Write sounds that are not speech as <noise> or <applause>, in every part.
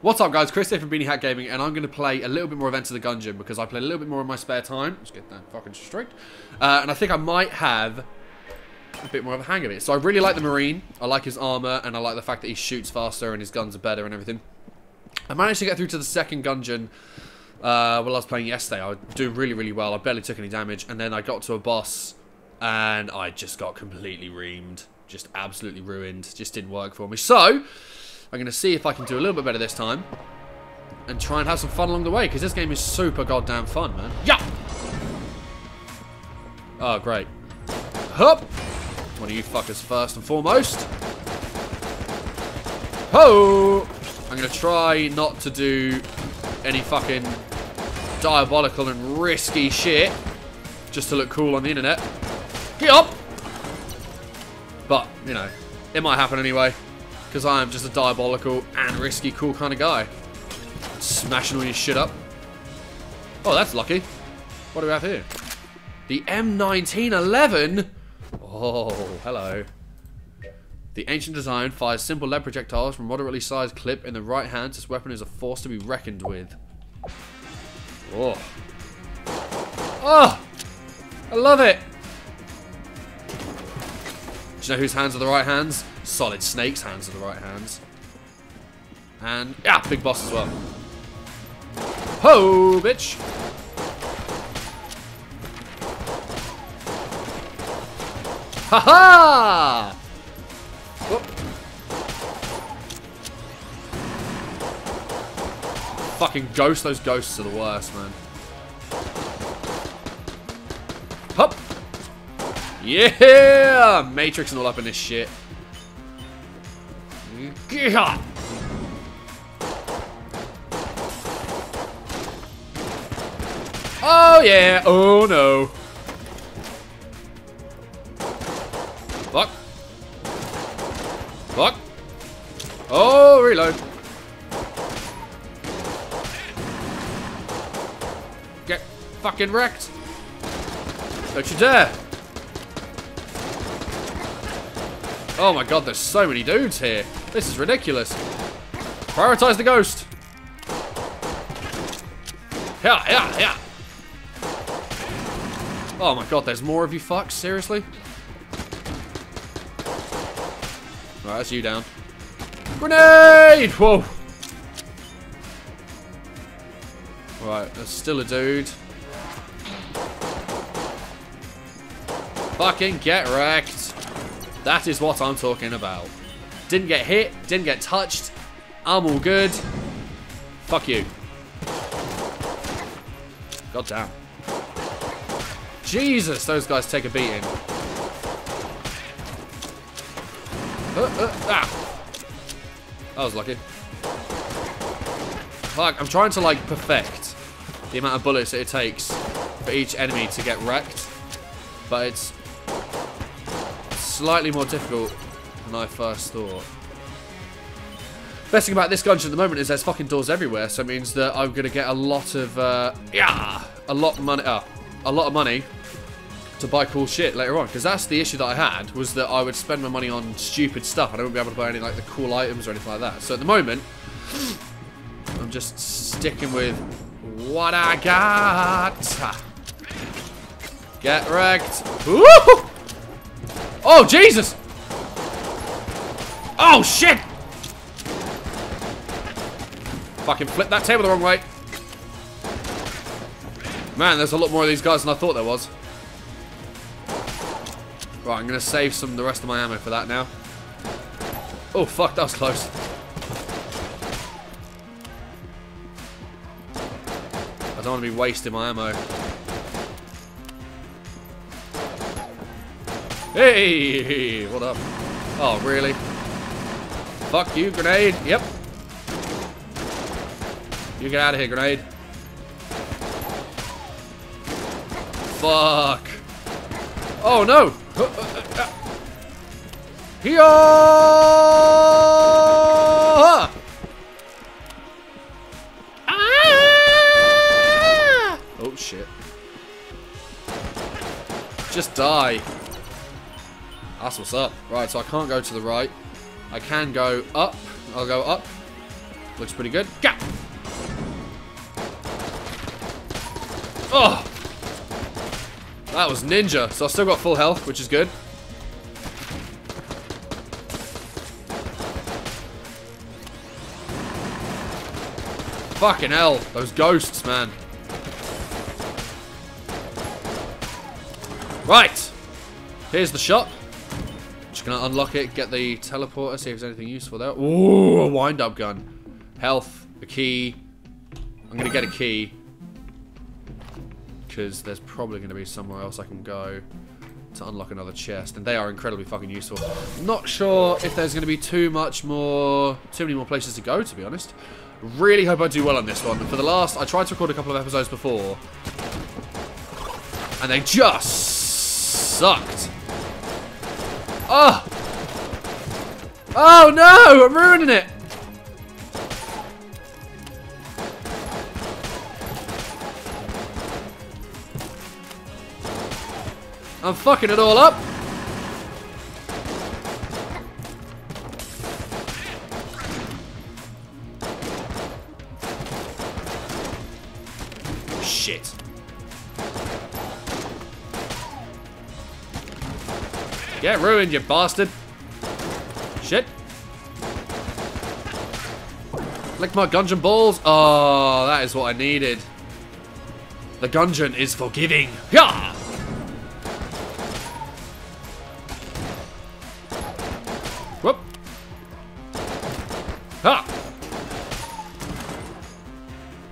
What's up guys, Chris here from Beanie Hat Gaming and I'm going to play a little bit more of Enter the Gungeon because I play a little bit more in my spare time. Let's get that fucking straight. Uh, and I think I might have a bit more of a hang of it. So I really like the Marine, I like his armor, and I like the fact that he shoots faster and his guns are better and everything. I managed to get through to the second Gungeon uh, while I was playing yesterday. I was doing really, really well. I barely took any damage and then I got to a boss and I just got completely reamed. Just absolutely ruined. Just didn't work for me. So... I'm going to see if I can do a little bit better this time. And try and have some fun along the way. Because this game is super goddamn fun, man. Yeah! Oh, great. Hup! One of you fuckers first and foremost. Ho! I'm going to try not to do any fucking diabolical and risky shit. Just to look cool on the internet. Get up! But, you know, it might happen anyway. Because I am just a diabolical and risky cool kind of guy. Smashing all your shit up. Oh, that's lucky. What do we have here? The M1911? Oh, hello. The ancient design fires simple lead projectiles from moderately sized clip in the right hand. This weapon is a force to be reckoned with. Oh. Oh! I love it! Do you know whose hands are the right hands? Solid Snake's hands are the right hands. And, yeah, big boss as well. Ho, bitch! Ha ha! Fucking ghosts, those ghosts are the worst, man. Hup! Yeah! Matrix and all up in this shit. Oh yeah! Oh no! Fuck! Fuck! Oh, reload! Get fucking wrecked! Don't you dare! Oh my god, there's so many dudes here. This is ridiculous. Prioritize the ghost. Yeah, yeah, yeah. Oh my god, there's more of you fucks? Seriously? Alright, that's you down. Grenade! Whoa! Right, there's still a dude. Fucking get wrecked. That is what I'm talking about. Didn't get hit, didn't get touched. I'm all good. Fuck you. God damn. Jesus, those guys take a beating. Uh, uh, ah. That was lucky. Fuck, I'm trying to like perfect the amount of bullets that it takes for each enemy to get wrecked. But it's slightly more difficult than I first thought. Best thing about this gungeon at the moment is there's fucking doors everywhere, so it means that I'm gonna get a lot of uh, yeah, a lot of money, uh, a lot of money to buy cool shit later on. Because that's the issue that I had was that I would spend my money on stupid stuff. And I don't be able to buy any like the cool items or anything like that. So at the moment, <gasps> I'm just sticking with what I got. Get wrecked. Woo! Oh, Jesus! Oh, shit! Fucking flip that table the wrong way. Man, there's a lot more of these guys than I thought there was. Right, I'm going to save some the rest of my ammo for that now. Oh, fuck, that was close. I don't want to be wasting my ammo. Hey, what up? Oh, really? Fuck you, grenade. Yep. You get out of here, grenade. Fuck. Oh, no. Here. Ah! Oh, shit. Just die. That's what's up. Right, so I can't go to the right. I can go up. I'll go up. Looks pretty good. Go! Oh! That was ninja. So I've still got full health, which is good. Fucking hell. Those ghosts, man. Right. Here's the shop. Just gonna unlock it, get the teleporter, see if there's anything useful there. Ooh, a wind-up gun. Health, a key. I'm gonna get a key. Because there's probably gonna be somewhere else I can go to unlock another chest. And they are incredibly fucking useful. Not sure if there's gonna be too much more, too many more places to go, to be honest. Really hope I do well on this one. For the last, I tried to record a couple of episodes before. And they just sucked. Oh! Oh no! I'm ruining it! I'm fucking it all up. Get ruined, you bastard. Shit. Lick my Gungeon balls. Oh, that is what I needed. The Gungeon is forgiving. Yeah. Whoop. Ha.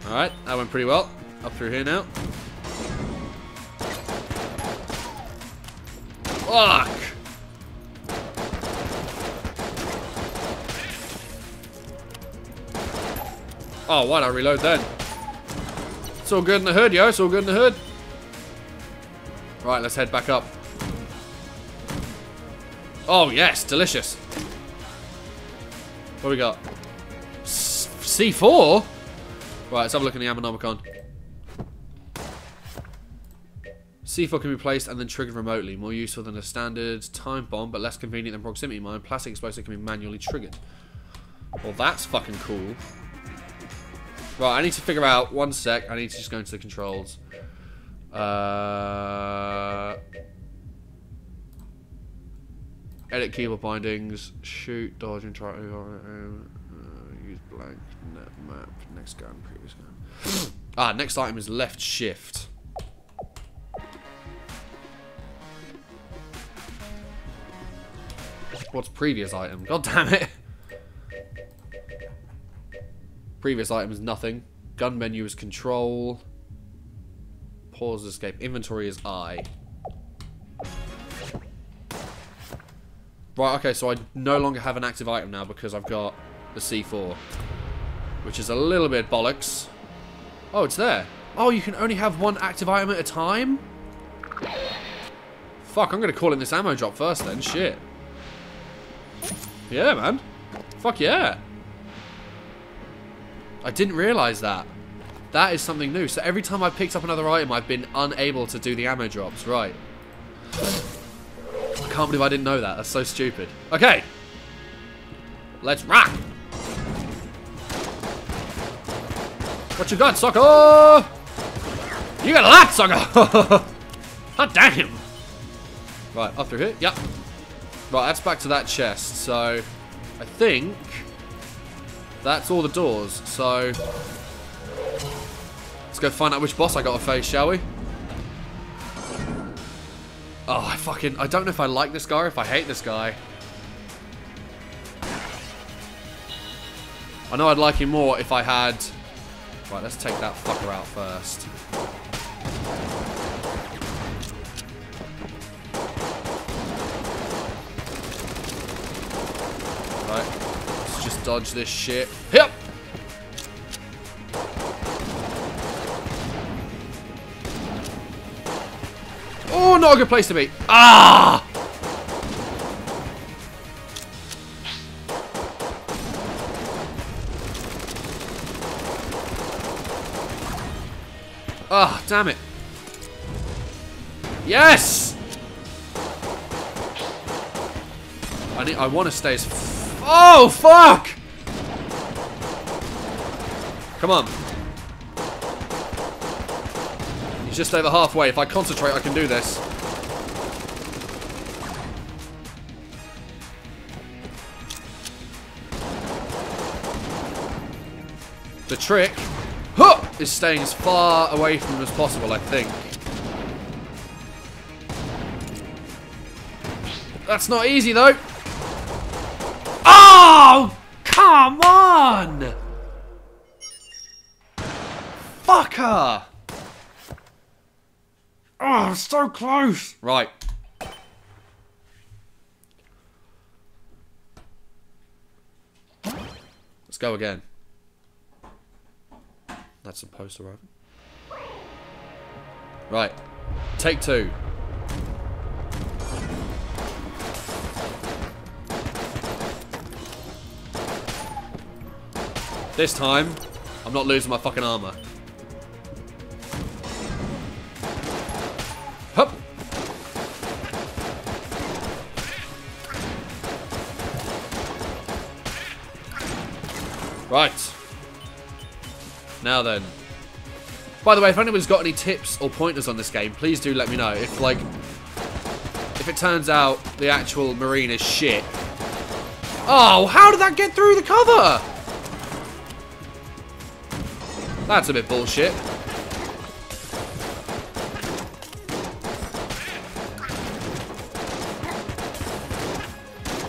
Alright, that went pretty well. Up through here now. Fuck! Oh, why'd I reload then? It's all good in the hood, yo. It's all good in the hood. Right, let's head back up. Oh, yes. Delicious. What we got? S C4? Right, let's have a look in the Ammonomicon. C4 can be placed and then triggered remotely. More useful than a standard time bomb, but less convenient than proximity mine. Plastic explosive can be manually triggered. Well, that's fucking cool. Right, I need to figure out... One sec. I need to just go into the controls. Uh... Edit keyboard bindings. Shoot, dodge, and try... Uh, use blank net map. Next gun, previous gun. <gasps> ah, next item is left shift. What's previous item? God damn it. Previous item is nothing. Gun menu is control. Pause escape. Inventory is I. Right, okay, so I no longer have an active item now because I've got the C4. Which is a little bit bollocks. Oh, it's there. Oh, you can only have one active item at a time? Fuck, I'm going to call in this ammo drop first then. Shit. Yeah, man. Fuck yeah. I didn't realise that. That is something new. So every time I picked up another item, I've been unable to do the ammo drops. Right. I can't believe I didn't know that. That's so stupid. Okay. Let's rock. What you got, sucker? You got a lot, sucker. <laughs> Hot damn. Right, up through here. Yep. Right, that's back to that chest. So, I think that's all the doors. So, let's go find out which boss I got to face, shall we? Oh, I fucking... I don't know if I like this guy or if I hate this guy. I know I'd like him more if I had... Right, let's take that fucker out first. Dodge this shit. Yep! Oh, not a good place to be. Ah! Ah, oh, damn it. Yes! I need I want to stay as Oh, fuck! Come on. He's just over halfway. If I concentrate, I can do this. The trick huh, is staying as far away from him as possible, I think. That's not easy, though. Come on! Fucker! Oh, I'm so close! Right. Let's go again. That's supposed to open. Right. Take two. This time, I'm not losing my fucking armor. Hup. Right. Now then. By the way, if anyone's got any tips or pointers on this game, please do let me know. If, like, if it turns out the actual marine is shit. Oh, how did that get through the cover? That's a bit bullshit.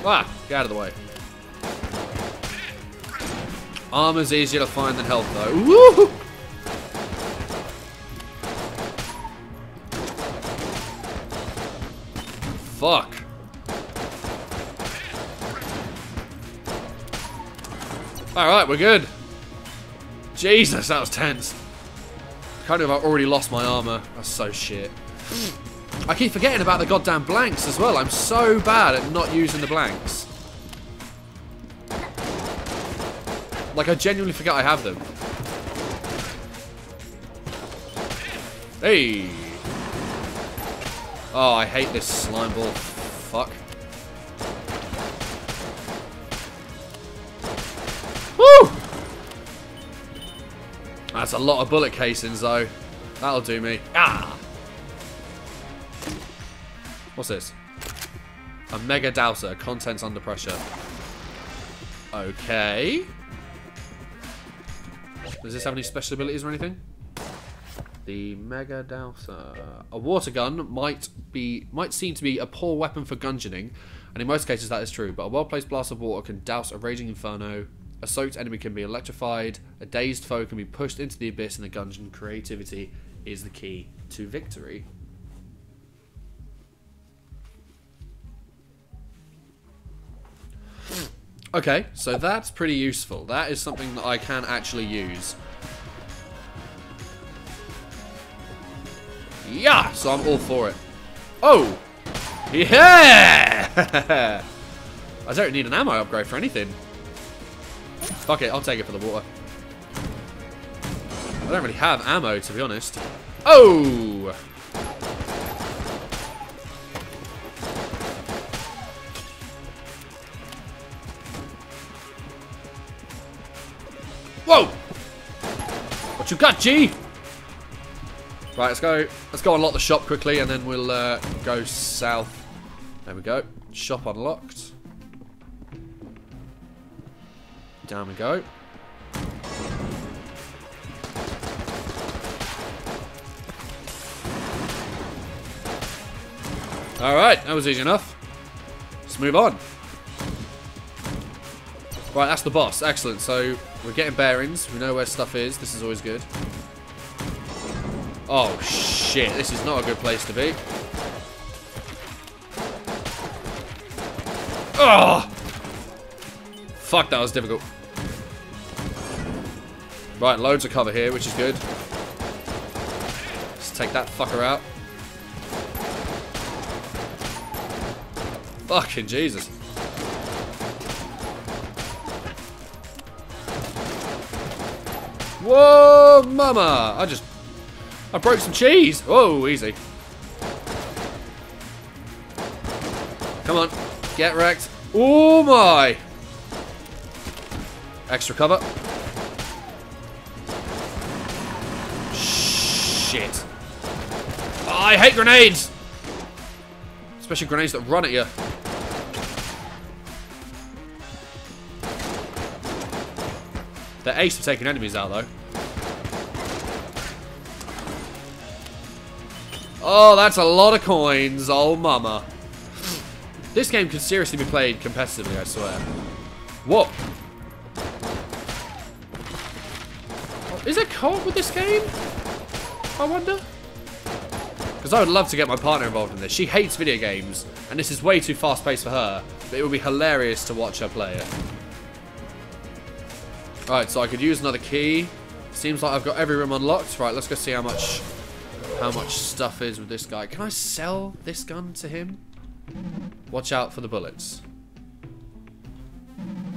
Ah, get out of the way. Armor's easier to find than health, though. Woo! Fuck. Alright, we're good. Jesus, that was tense. Kind of I've already lost my armor. That's so shit. I keep forgetting about the goddamn blanks as well. I'm so bad at not using the blanks. Like, I genuinely forget I have them. Hey! Oh, I hate this slime ball. That's a lot of bullet casings, though. That'll do me. Ah! What's this? A Mega Douser. Contents under pressure. Okay. Does this have any special abilities or anything? The Mega Douser. A water gun might be might seem to be a poor weapon for gungeoning, and in most cases that is true, but a well-placed blast of water can douse a raging inferno, a soaked enemy can be electrified, a dazed foe can be pushed into the abyss in the Gungeon Creativity is the key to victory. Okay, so that's pretty useful. That is something that I can actually use. Yeah! So I'm all for it. Oh! Yeah! <laughs> I don't need an ammo upgrade for anything. Fuck it, I'll take it for the water. I don't really have ammo, to be honest. Oh! Whoa! What you got, G? Right, let's go. Let's go unlock the shop quickly, and then we'll uh, go south. There we go. Shop unlocked. Down we go. Alright, that was easy enough. Let's move on. Right, that's the boss. Excellent. So, we're getting bearings. We know where stuff is. This is always good. Oh, shit. This is not a good place to be. Oh! Fuck, that was difficult. Right, loads of cover here, which is good. Let's take that fucker out. Fucking Jesus. Whoa, mama! I just... I broke some cheese. Whoa, easy. Come on. Get wrecked. Oh, my. Extra cover. I hate grenades! Especially grenades that run at you. They're ace for taking enemies out, though. Oh, that's a lot of coins. Oh, mama. This game could seriously be played competitively, I swear. Whoa. Is there co-op with this game? I wonder. Because I would love to get my partner involved in this. She hates video games, and this is way too fast-paced for her. But it would be hilarious to watch her play it. Right, so I could use another key. Seems like I've got every room unlocked. Right, let's go see how much how much stuff is with this guy. Can I sell this gun to him? Watch out for the bullets.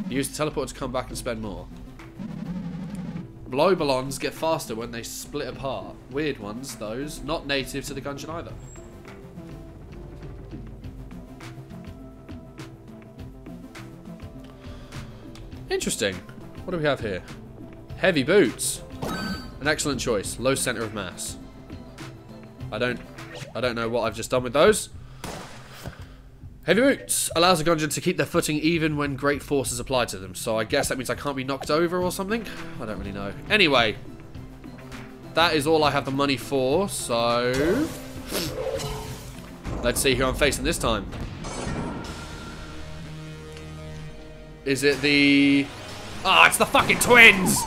Use the teleport to come back and spend more. Blobulons get faster when they split apart. Weird ones, those. Not native to the gungeon either. Interesting. What do we have here? Heavy boots. An excellent choice. Low center of mass. I don't I don't know what I've just done with those. Heavy boots allows a gungeon to keep their footing even when great force is applied to them. So I guess that means I can't be knocked over or something. I don't really know. Anyway, that is all I have the money for. So let's see who I'm facing this time. Is it the... Ah, oh, it's the fucking twins!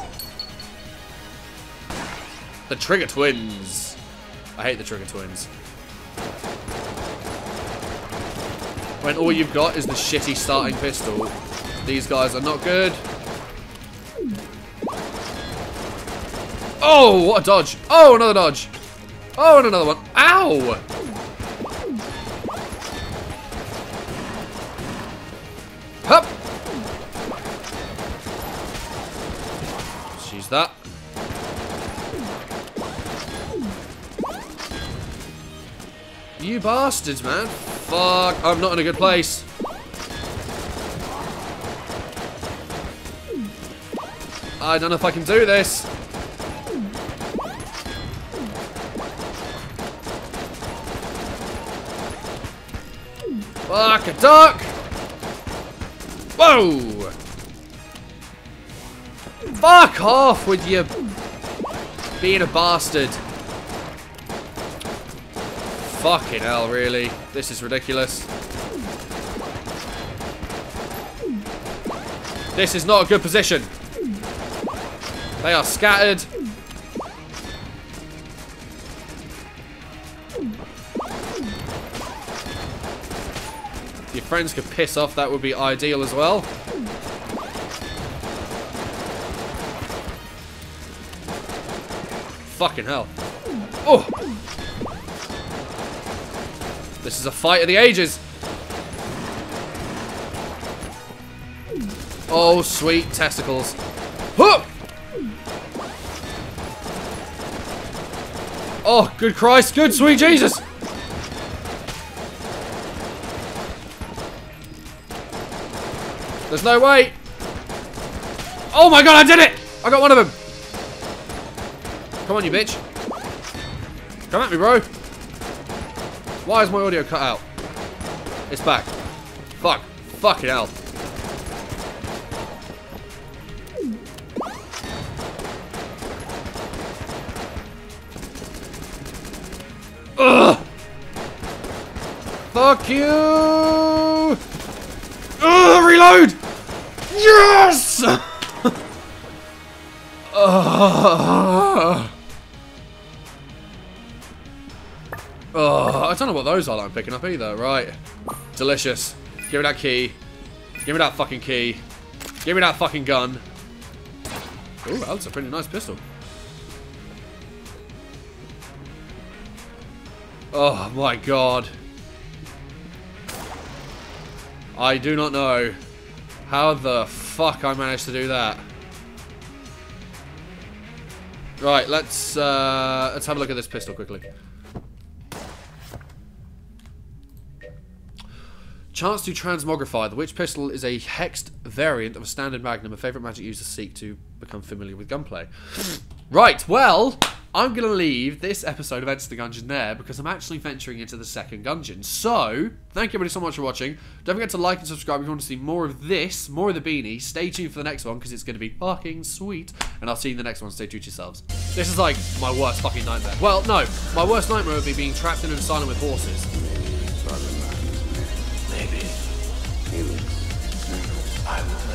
The Trigger Twins. I hate the Trigger Twins. When all you've got is the shitty starting pistol. These guys are not good. Oh, what a dodge. Oh, another dodge. Oh, and another one. Ow! Hup! She's that. You bastards, man. Fuck, I'm not in a good place. I don't know if I can do this. Fuck a duck! Whoa! Fuck off with you being a bastard. Fucking hell, really? This is ridiculous. This is not a good position. They are scattered. If your friends could piss off, that would be ideal as well. Fucking hell. Oh! This is a fight of the ages. Oh, sweet testicles. Huh! Oh, good Christ, good sweet Jesus! There's no way! Oh my god, I did it! I got one of them! Come on, you bitch. Come at me, bro. Why is my audio cut out? It's back. Fuck. Fucking hell. Ugh! Fuck you! Ugh, reload! Yes! <laughs> Ugh. Oh, I don't know what those are that I'm picking up either. Right. Delicious. Give me that key. Give me that fucking key. Give me that fucking gun. Ooh, that's a pretty nice pistol. Oh my god. I do not know how the fuck I managed to do that. Right, let's uh, let's have a look at this pistol quickly. Chance to transmogrify. The Witch Pistol is a hexed variant of a standard magnum, a favourite magic users seek to become familiar with gunplay. right, well, I'm going to leave this episode of Enter the Gungeon there because I'm actually venturing into the second gungeon. So, thank you everybody so much for watching. Don't forget to like and subscribe if you want to see more of this, more of the beanie. Stay tuned for the next one because it's going to be fucking sweet. And I'll see you in the next one. Stay true to yourselves. This is like my worst fucking nightmare. Well, no. My worst nightmare would be being trapped in an asylum with horses. I will